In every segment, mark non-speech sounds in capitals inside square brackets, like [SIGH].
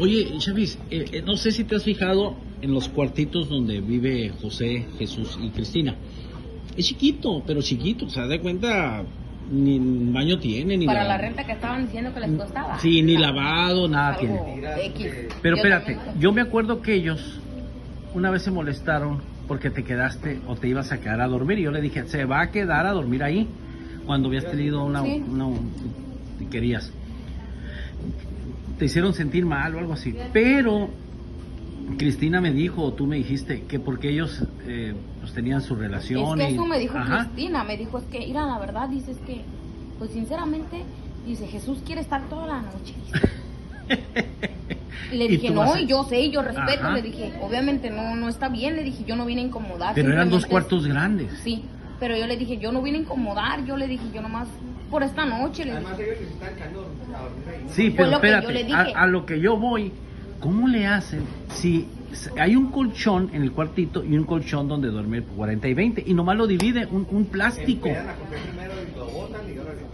Oye, Chavis, eh, eh, no sé si te has fijado en los cuartitos donde vive José, Jesús y Cristina. Es chiquito, pero chiquito, o sea, de cuenta, ni baño tiene, ni Para la renta que estaban diciendo que les costaba. Sí, ni lavado, nada tiene. X. Pero Yo espérate, también. yo me acuerdo que ellos una vez se molestaron porque te quedaste o te ibas a quedar a dormir y yo le dije, se va a quedar a dormir ahí cuando habías tenido una, Sí. una- y querías. Te hicieron sentir mal o algo así. Pero Cristina me dijo, o tú me dijiste, que porque ellos eh, pues tenían su Es relación. y- eso me dijo Ajá. Cristina, me dijo, es que, mira, la verdad, dice, es que, pues sinceramente, dice, Jesús quiere estar toda la noche. [LAUGHS] Le dije, no, a- y yo sé, yo respeto, Ajá. le dije, obviamente no, no está bien, le dije, yo no vine a incomodar. Pero eran dos cuartos grandes. es- Sí, pero yo le dije, yo no vine a incomodar, yo le dije, yo nomás, por esta noche, le dije. Además ellos necesitan calor. Sí, pero espérate, a, lo que yo voy, ¿cómo le hacen si hay un colchón en el cuartito y un colchón donde duerme 40 y 20 y nomás lo divide un, un plástico?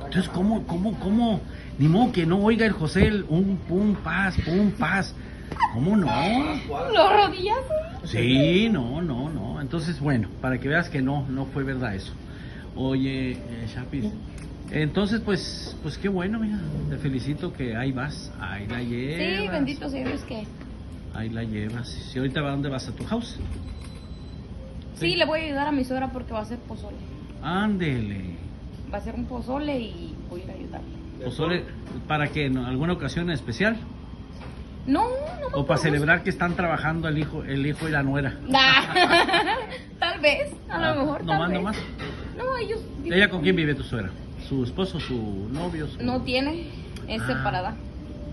Entonces, ¿cómo, cómo, cómo? Ni modo que no oiga el José el un pum, paz, pum, paz. ¿Cómo no? Los rodillas. Sí, no, no, no. Entonces, bueno, para que veas que no, no fue verdad eso. Oye, eh, entonces, pues, pues qué bueno, mira, te felicito que ahí vas, ahí la llevas. Sí, bendito sea Dios que. Ahí la llevas. Si ahorita va, ¿dónde vas? ¿A tu house? Sí, le voy a ayudar a mi suegra porque va a hacer pozole. Ándele. Va a hacer un pozole y voy a ir a ayudarle. Pozole, ¿para que en alguna ocasión especial? No, no. me ¿O para celebrar que están trabajando el hijo, el hijo y la nuera? Nah. [LAUGHS] tal vez, a Ah, lo mejor. no tal más, no más. No, ellos. ¿Ella con quién vive tu suegra? ¿Su esposo, su novio? su- No tiene, es Ah. separada.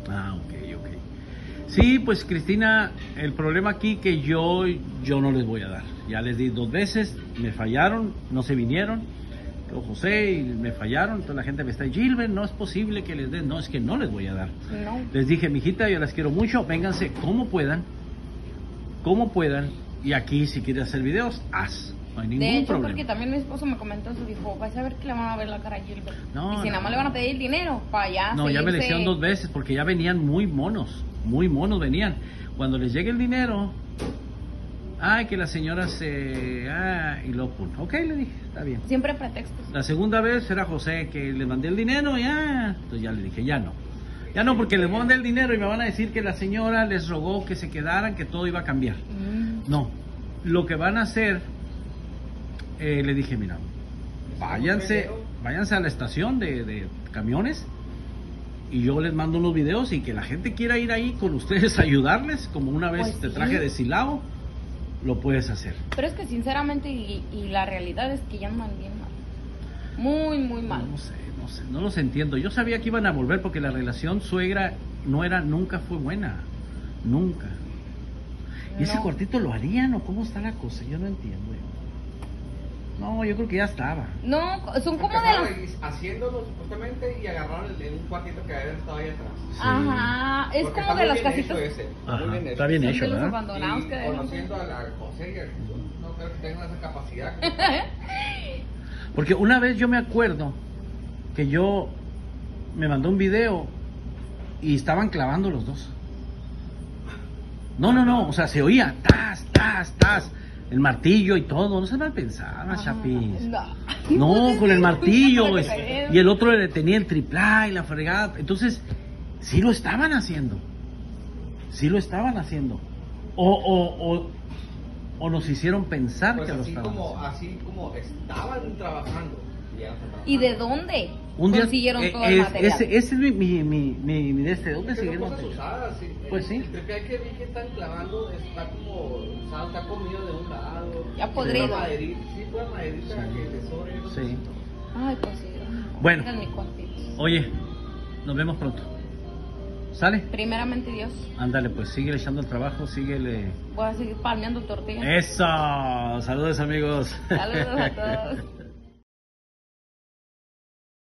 Ah, ok, ok. Sí, pues Cristina, el problema aquí que yo, yo no les voy a dar. Ya les di dos veces, me fallaron, no se vinieron. Yo, José, y me fallaron. Toda la gente me está, Gilbert, no es posible que les den. No, es que no les voy a dar. No. Les dije, mijita, yo las quiero mucho, vénganse como puedan, como puedan. Y aquí, si quieres hacer videos, haz. No hay ningún De hecho, problema. porque también mi esposo me comentó eso, dijo, vais a ver que le van a ver la cara a Gilbert. No, y si no, nada más le van a pedir dinero, para allá. No, ya me le hicieron dos veces porque ya venían muy monos, muy monos venían. Cuando les llegue el dinero, ay, que la señora se... Ah, y lo pum. Ok, le dije, está bien. Siempre pretextos. La segunda vez era José que le mandé el dinero y ya. Entonces ya le dije, ya no. Ya no, porque les mandé el dinero y me van a decir que la señora les rogó que se quedaran, que todo iba a cambiar. Mm. No, lo que van a hacer, eh, le dije, mira, váyanse, váyanse a la estación de, de camiones y yo les mando unos videos y que la gente quiera ir ahí con ustedes a ayudarles, como una vez Pues te sí. traje de Silao, lo puedes hacer. Pero es que sinceramente y, y la realidad es que ya andan bien mal. Muy, muy mal. No sé, no sé, no los entiendo. Yo sabía que iban a volver porque la relación suegra no era, nunca fue buena, nunca. ¿Y ese No. cuartito lo harían o cómo está la cosa? Yo no entiendo. No, yo creo que ya estaba. No, son como de los... haciéndolo supuestamente y agarraron el, en un cuartito que había estado ahí atrás. Ajá, es Porque como está de las bien casitas... hecho ese, Ajá, muy bien está bien hecho, los abandonados Y que deben conociendo a la no creo que tengan esa capacidad. [LAUGHS] Porque una vez yo me acuerdo que yo me mandó un video y estaban clavando los dos. No, no, no, o sea, se oía, tas, tas, tas, el martillo y todo, no se mal pensaba, Chapis. No. No, [LAUGHS] con el martillo. Es- y el otro le tenía el triplá y la fregada. Entonces, sí lo estaban haciendo. Sí lo estaban haciendo. O, o, o, o nos hicieron pensar Pues que lo así estaban como, haciendo. así como estaban trabajando. No. ¿Y de dónde Un día, consiguieron eh, todo el es- material? ese, ese es mi, mi, mi, mi, mi de este. ¿Dónde que el son cosas usadas, sí. Pues sí. El tripié que vi que están clavando está como usado, está comido de un lado. Ya podrido. maderita, Sí, pura maderita Sí. que le sobre. Sí. Ay, pues sí. Bueno. Oye, nos vemos pronto. ¿Sale? Primeramente Dios, Ándale, pues sigue echando el trabajo, síguele. voy a seguir palmeando tortillas. Eso. Saludos, amigos. Saludos a todos. [LAUGHS]